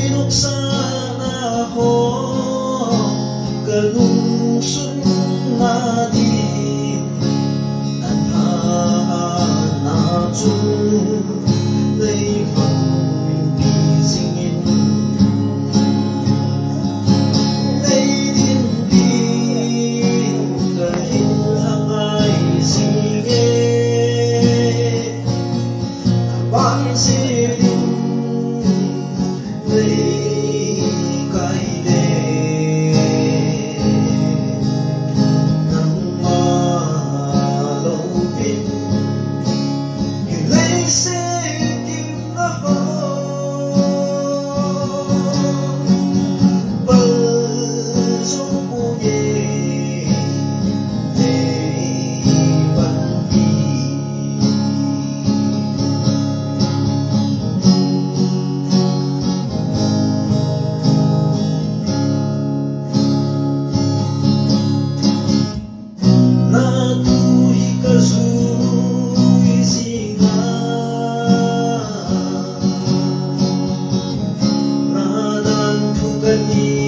binuksan ako ganun companhia.